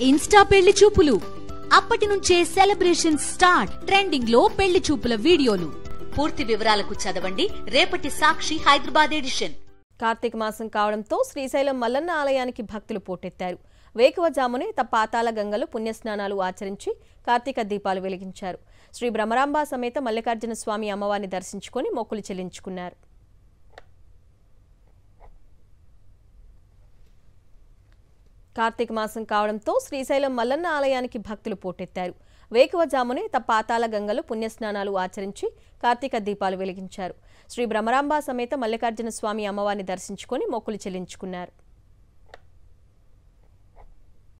Insta పెళ్ళి చూపులు. అప్పటి నుంచే సెలబ్రేషన్ స్టార్ట్. ట్రెండింగ్లో పెళ్ళి చూపుల వీడియోలు. పూర్తి వివరాలకు చదవండి. రేపటి సాక్షి హైదరాబాద్ ఎడిషన్. కార్తీక మాసం కావడంతో శ్రీశైలం మల్లన్న ఆలయానికి భక్తులు పోటెత్తారు. వేకువజామునే త పాతాల గంగలు పుణ్యస్నానాలు ఆచరించి కార్తీక దీపాలు వెలిగించారు. శ్రీ భ్రమరాంబ సమేత మల్లికార్జున స్వామి అమ్మవారిని దర్శించుకొని మొక్కులు చెల్లించుకున్నారు. కార్తీక మాసం కావడంతో శ్రీశైలం మల్లన్న ఆలయానికి భక్తులు పోటెత్తారు. వేకువజామునే త పాతాల గంగలో పుణ్యస్నానాలు ఆచరించి కార్తీక దీపాలు వెలిగించారు. శ్రీ భ్రమరాంబ సమేత మల్లికార్జున స్వామి అమ్మవారిని దర్శించుకొని మొక్కులు చెల్లించుకున్నారు.